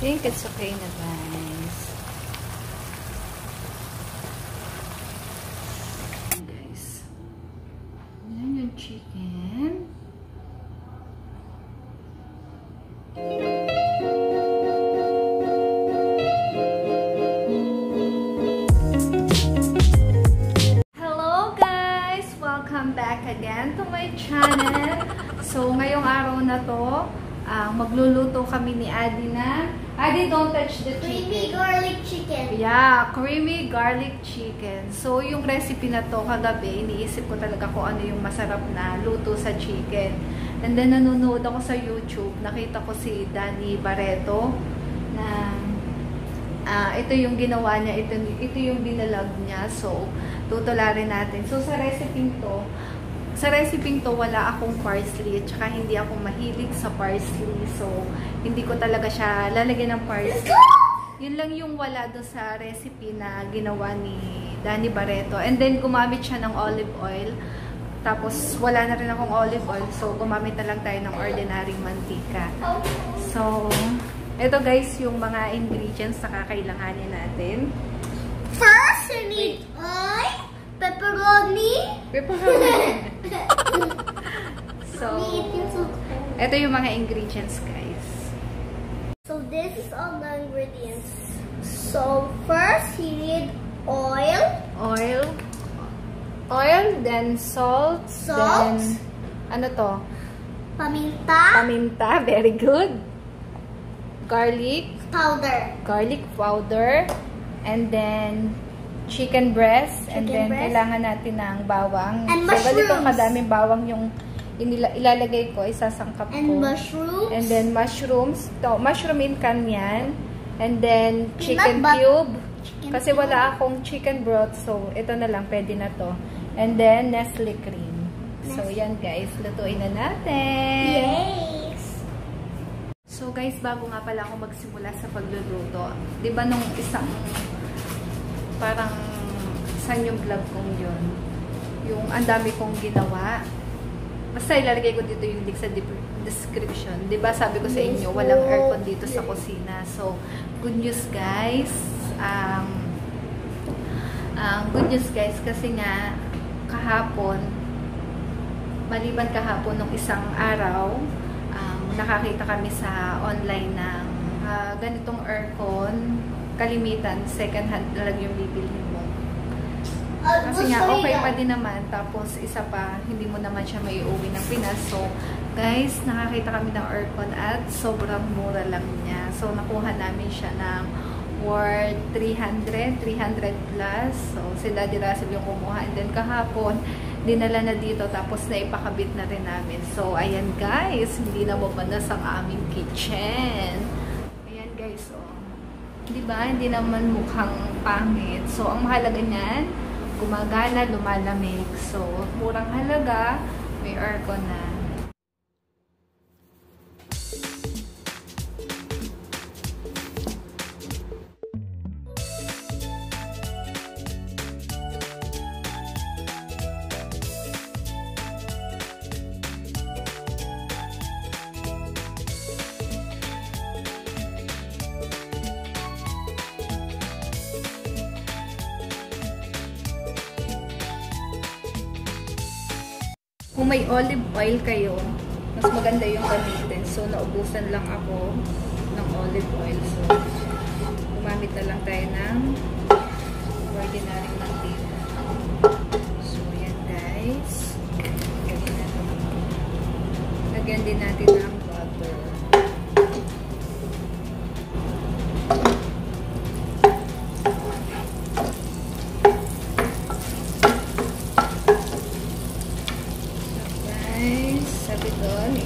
think it's okay na guys. Guys. Chicken. Hello guys! Welcome back again to my channel. So, ngayong araw na to, ah, magluluto kami ni Adi na. Adi, don't touch the Creamy chicken. garlic chicken. Yeah, creamy garlic chicken. So, yung recipe na to kagabi, iniisip ko talaga kung ano yung masarap na luto sa chicken. And then, nanonood ako sa YouTube. Nakita ko si Danny Barreto na ah, ito yung ginawa niya. Ito, ito yung binalag niya. So, tutularin natin. So, sa recipe to, sa recipe to, wala akong parsley. At saka, hindi ako mahilig sa parsley. So, hindi ko talaga siya lalagyan ng parsley. Yun lang yung wala do sa recipe na ginawa ni Danny Barreto. And then, gumamit siya ng olive oil. Tapos, wala na rin akong olive oil. So, gumamit na lang tayo ng ordinary mantika. So, ito guys, yung mga ingredients na kakailanganin natin. First, you need oil, pepperoni. so, ito yung mga ingredients guys. So this is all the ingredients. So first, you need oil, Oil. Oil, then salt. Salt. Then, ano to? paminta, Paminta, very good. Garlic. powder. garlic powder, and then chicken breast, and then Chicken breast. kailangan natin ng bawang. And so, ganito mushrooms. kadaming bawang yung inila- ilalagay ko, isasangkap And ko. mushrooms. And then mushrooms. To, mushroom in can yan. And then chicken cube. Chicken Kasi cube. wala akong chicken broth, so ito na lang, pwede na to. And then Nestle cream. So, Nestle. yan guys, lutuin na natin. Yes. So guys, bago nga pala ako magsimula sa pagluluto, 'di ba nung isang parang saan yung vlog kong yun? Yung ang dami kong ginawa. Basta ilalagay ko dito yung link sa description. 'Di ba sabi ko sa inyo, walang aircon dito sa kusina. So, good news guys. Um, um, good news guys kasi nga kahapon maliban kahapon nung isang araw, um, nakakita kami sa online ng ah, ganitong aircon, kalimitan, second hand na lang yung bibili mo. Kasi nga, okay pa din naman. Tapos, isa pa, hindi mo naman siya may uwi ng Pinas. So, guys, nakakita kami ng aircon at sobrang mura lang niya. So, nakuha namin siya ng worth 300, 300 plus. So, si Daddy Russell yung kumuha. And then, kahapon, dinala na dito. Tapos, naipakabit na rin namin. So, ayan guys, hindi na mabanas ang aming kitchen. Di ba? Hindi naman mukhang pangit. So, ang mahalaga niyan, gumagana, lumalamig. So, murang halaga, may aircon na. May olive oil kayo, mas maganda yung gamitin. So, naubusan lang ako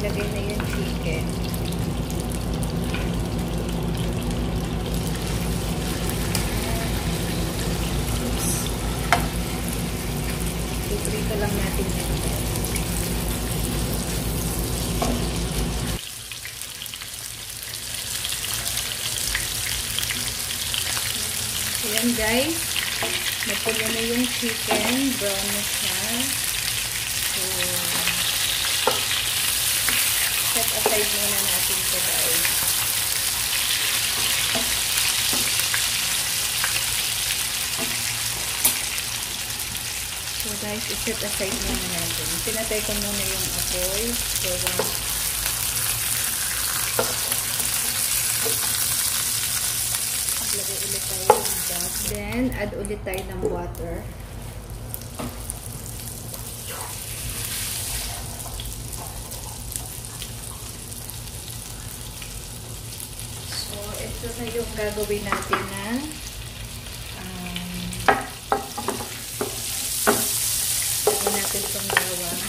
ilagay na yung chicken. Iprito lang natin yan. Ayan guys, napuno na yung chicken, brown na siya. aside muna natin ito guys. So guys, iset aside muna natin. Pinatay ko muna yung apoy. So, Lagay ulit tayo ng gas. Then, add ulit tayo ng water. Ito na yung gagawin natin na um, gawin natin itong bawang.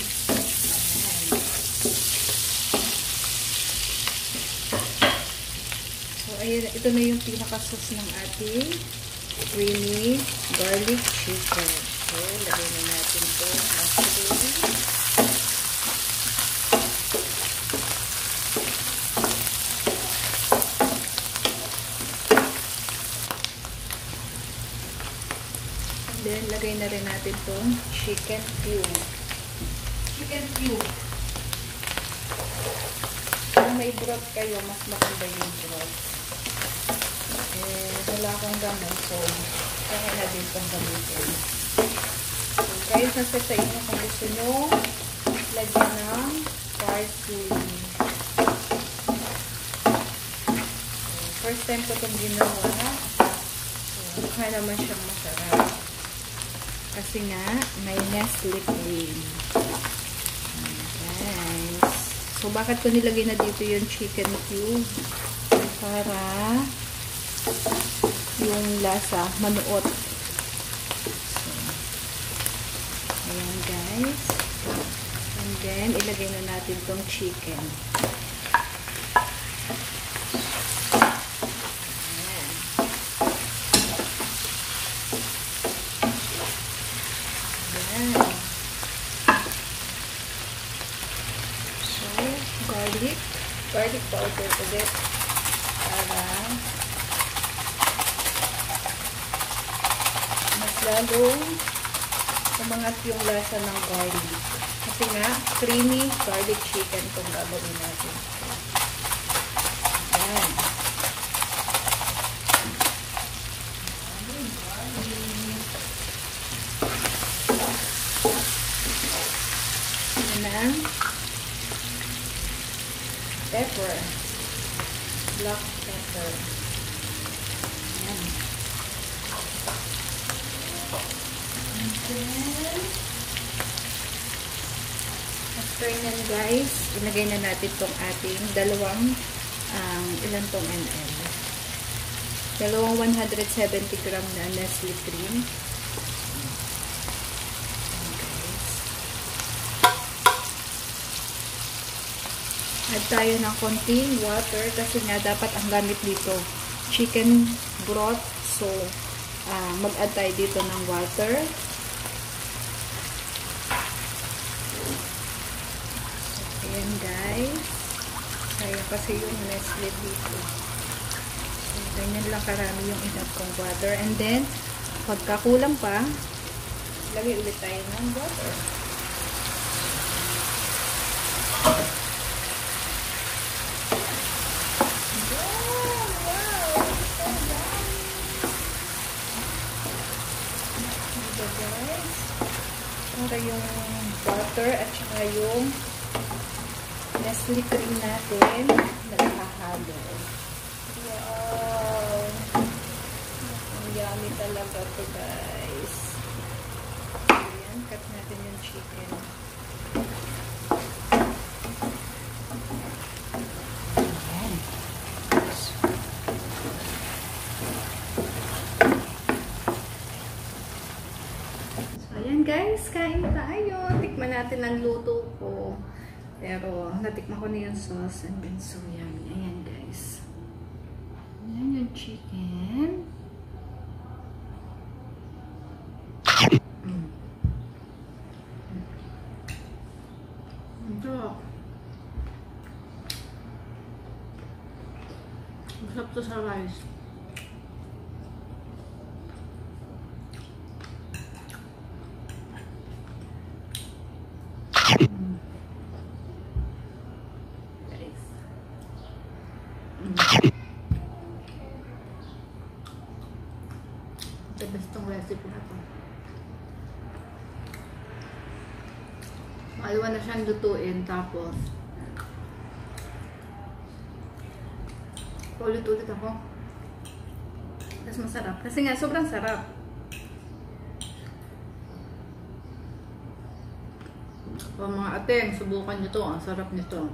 So, ayun, ito na yung pinakasos ng ating creamy garlic chicken. So, lagay na natin ito. Mushroom. Lagay na rin natin itong chicken cube. Chicken cube. Kung may broth kayo, mas maganda yung broth. Eh, wala akong gamot, so kaya na din itong gamitin. So, kayo kasi sa inyo kung gusto nyo, lagyan ng parsley. So, first time ko itong ginawa. So, mukha naman siyang masarap. Kasi nga, may Nestle cream. Guys. So, bakit ko nilagay na dito yung chicken cube? Para yung lasa manuot. So, ayan guys. And then, ilagay na natin tong chicken. Ayan. Ayan. So, garlic. Garlic powder ulit. Para mas lalong umangat yung lasa ng garlic. Kasi nga, creamy garlic chicken itong gagawin natin. Ayan. Ayan na. Pepper. Black pepper. Ayan. And then, after nyan guys, ilagay na natin tong ating dalawang um, ilan tong ml. Dalawang 170 gram na Nestle cream. Ayan, guys. Add tayo ng konting water kasi nga dapat ang gamit dito chicken broth. So, uh, mag-add tayo dito ng water. So, ayan guys. Kaya kasi yung Nestle dito. So, ganyan lang karami yung inat kong water. And then, pagka kulang pa, lagay ulit tayo ng water. Ito guys. Para yung butter at saka yung Nestle cream natin na nakahalo. Wow! Ang yummy talaga to guys. Ayan, cut natin yung chicken. Ayan guys, kain tayo. Tikman natin ang luto ko. Pero, natikman ko na yung sauce and then so yummy. Ayan guys. Ayan yung chicken. Mm. Ito. Masarap to sa rice. Mm. Guys. Mm. The best tong recipe na to. Ayaw na siyang lutuin tapos ulit-ulit ako. Mas masarap. Kasi nga, sobrang sarap. O mga ateng, subukan nyo to. Ang sarap nito.